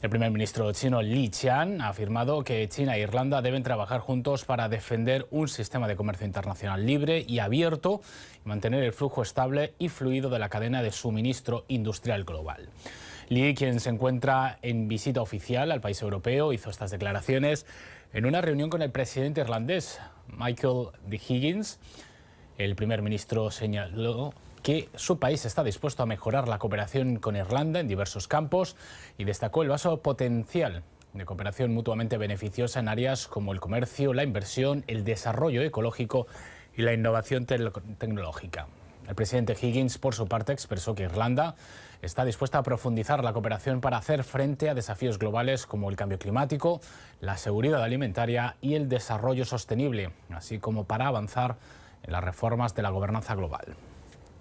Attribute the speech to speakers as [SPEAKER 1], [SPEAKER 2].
[SPEAKER 1] El primer ministro chino Li Qian ha afirmado que China e Irlanda deben trabajar juntos para defender un sistema de comercio internacional libre y abierto y mantener el flujo estable y fluido de la cadena de suministro industrial global. Li, quien se encuentra en visita oficial al país europeo, hizo estas declaraciones en una reunión con el presidente irlandés Michael de Higgins. El primer ministro señaló que su país está dispuesto a mejorar la cooperación con Irlanda en diversos campos y destacó el vaso potencial de cooperación mutuamente beneficiosa en áreas como el comercio, la inversión, el desarrollo ecológico y la innovación tecnológica. El presidente Higgins, por su parte, expresó que Irlanda está dispuesta a profundizar la cooperación para hacer frente a desafíos globales como el cambio climático, la seguridad alimentaria y el desarrollo sostenible, así como para avanzar en las reformas de la gobernanza global.